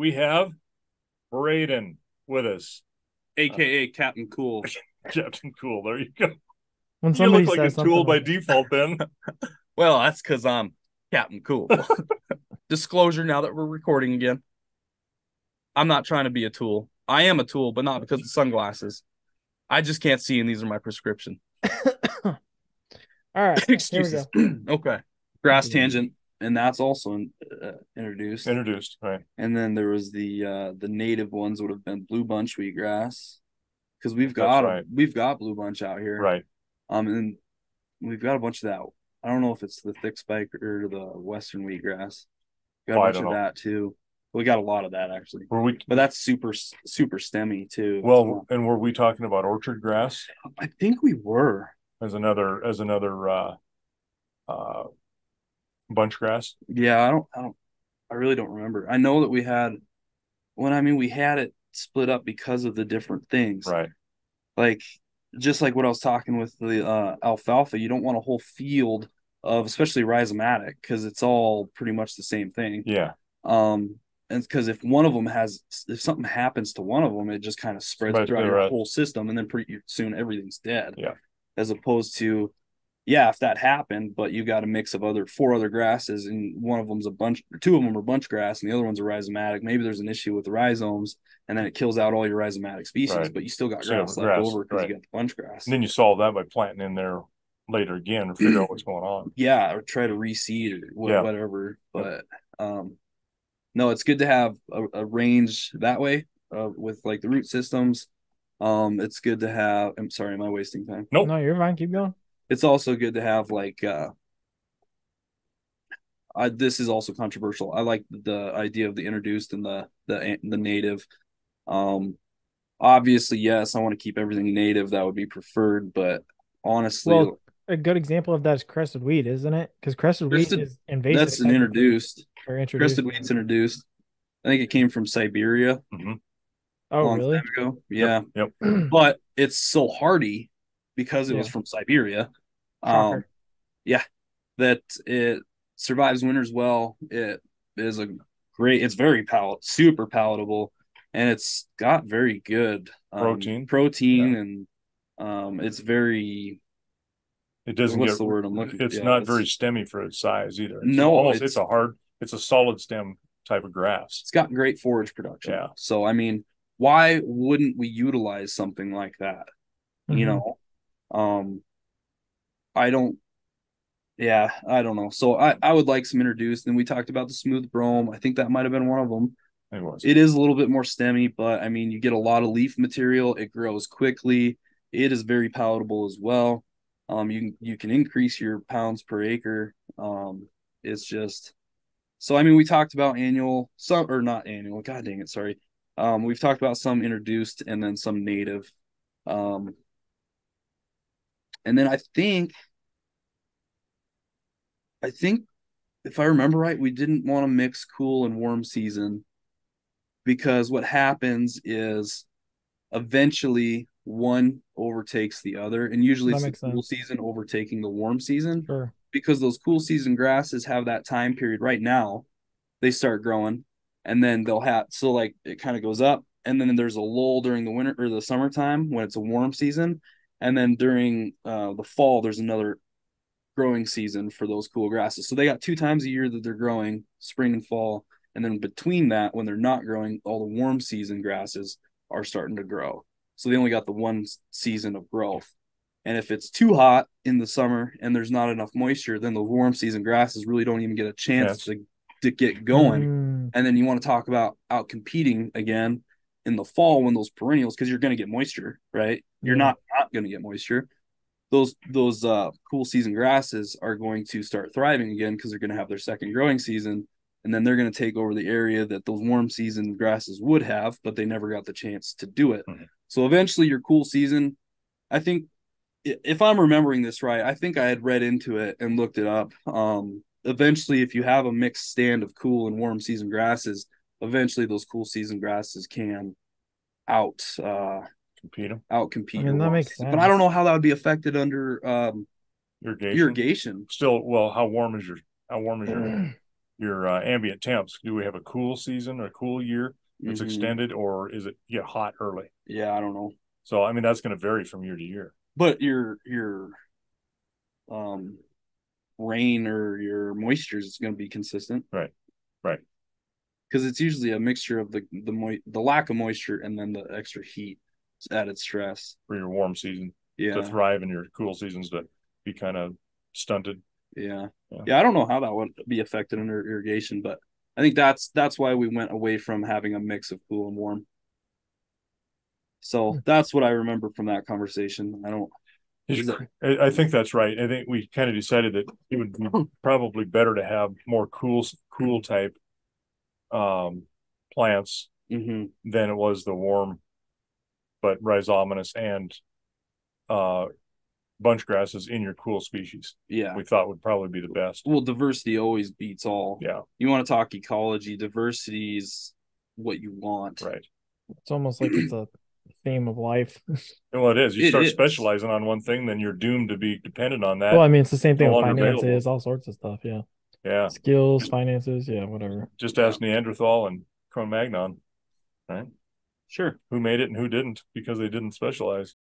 we have Braden with us, aka Captain Cool. Captain Cool. There you go. When You look like a tool something by like- default, then. Well, that's because I'm Captain Cool. Disclosure now that we're recording again. I'm not trying to be a tool. I am a tool, but not because of sunglasses. I just can't see, and these are my prescription. All right, here we Excuses. okay. Grass tangent, and that's also in, uh, introduced. Introduced, right? and then there was the uh the native ones would have been blue bunch wheatgrass because we've got right. we've got blue bunch out here. Right. Um, and we've got a bunch of that. I don't know if it's the thick spike or the western wheatgrass. Got Oh, a bunch of know. that too. We got a lot of that actually, Were we but that's super super stemmy too. well? And were we talking about orchard grass I think we were. as another as another uh, uh, bunch grass? Yeah, I don't. I don't. I really don't remember. I know that we had. When I mean we had it split up because of the different things. Right. like just like what I was talking with the uh, alfalfa, you don't want a whole field of especially rhizomatic because it's all pretty much the same thing. Yeah. Um, and because if one of them has, if something happens to one of them, it just kind of spreads throughout the your rest. whole system, and then pretty soon everything's dead. Yeah. As opposed to, yeah, if that happened, but you got a mix of other four other grasses, and one of them's a bunch, or two of them are bunch grass, and the other one's a rhizomatic. Maybe there's an issue with the rhizomes, and then it kills out all your rhizomatic species, Right. but you still got Still have grass left grass, over because right. you got the bunch grass. And then you solve that by planting in there later again and figure out what's going on. yeah, or try to reseed or wha- Yeah. whatever. But um, no, it's good to have a, a range that way uh, with like the root systems. Um, it's good to have. I'm sorry, am I wasting time? Nope. No, you're fine. Keep going. It's also good to have like. uh I, this is also controversial. I like the idea of the introduced and the the the native. Um, obviously, yes, I want to keep everything native. That would be preferred, but honestly, Well, a good example of that is crested wheat, isn't it? Because crested wheat is invasive. that's an introduced. or introduced. Crested wheat's introduced. I think it came from Siberia. a Oh, really? time ago. Yeah, Yep. but it's so hardy because it was from Siberia. Um, yeah, that it survives winters well. It is a great. It's very pal, super palatable, and it's got very good um, Protein. protein, and um, it's very It doesn't What's get the word I'm looking- It's yeah, not it's- very stemmy for its size either. It's No, almost it's, it's- a hard. It's a solid stem type of grass. it's got great forage production. Yeah. So I mean, why wouldn't we utilize something like that? you Mhm. know um i don't yeah i don't know. So i i would like some introduced and we talked about the smooth brome. I think that might have been one of them. It was. it is a little bit more stemmy but i mean you get a lot of leaf material. It grows quickly. It is very palatable as well. Um you can you can increase your pounds per acre. Um it's just so i mean we talked about annual some or not annual god dang it sorry. Um we've talked about some introduced and then some native. Um and then I think, I think, if I remember right, we didn't want to mix cool and warm season because what happens is eventually one overtakes the other, and usually That it's the cool sense. season overtaking the warm season Sure. because those cool season grasses have that time period right now. They start growing, and then they'll have so like it kind of goes up, and then there's a lull during the winter or the summertime when it's a warm season, and then during uh, the fall there's another growing season for those cool grasses. So they got two times a year that they're growing, spring and fall, and then between that, when they're not growing, all the warm season grasses are starting to grow. So they only got the one season of growth. And if it's too hot in the summer and there's not enough moisture, then the warm season grasses really don't even get a chance Yes. to, to get going. Mm, And then you want to talk about out competing again in the fall when those perennials, because you're going to get moisture, right? You're Yeah. not not going to get moisture. Those those uh, cool season grasses are going to start thriving again because they're going to have their second growing season, and then they're going to take over the area that those warm season grasses would have, but they never got the chance to do it. Mhm. So eventually, your cool season, I think, if I'm remembering this right, I think I had read into it and looked it up. Um, eventually, if you have a mixed stand of cool and warm season grasses, eventually those cool season grasses can out uh Compete 'em. out compete. I mean, that makes sense. But I don't know how that would be affected under um Irrigation. irrigation. Still, well, how warm is your how warm is your your uh, ambient temps. Do we have a cool season or a cool year that's Mhm. extended, or is it get hot early? Yeah, I don't know. So I mean that's going to vary from year to year. But your your um rain or your moisture is going to be consistent. Right. Right. Because it's usually a mixture of the the mo- the lack of moisture and then the extra heat added stress. for your warm season yeah. to thrive and your cool seasons to be kind of stunted. Yeah. Yeah. Yeah, I don't know how that would be affected under irrigation, but I think that's that's why we went away from having a mix of cool and warm. So hmm. that's what I remember from that conversation. I don't Is I, I think that's right. I think we kind of decided that it would be oh. probably better to have more cool, cool type um, plants mhm. than it was the warm, but rhizominous and uh, bunch grasses in your cool species. yeah. We thought would probably be the best. Well, diversity always beats all. Yeah, You want to talk ecology, diversity is what you want. right. It's almost like it's a theme of life. Well, it is. You It start is. specializing on one thing, then you're doomed to be dependent on that. well, I mean, it's the same thing no with finances, available. all sorts of stuff. Yeah, yeah. skills, finances, yeah, whatever. Just ask Neanderthal and Cro-Magnon, right? Sure. Who made it and who didn't because they didn't specialize.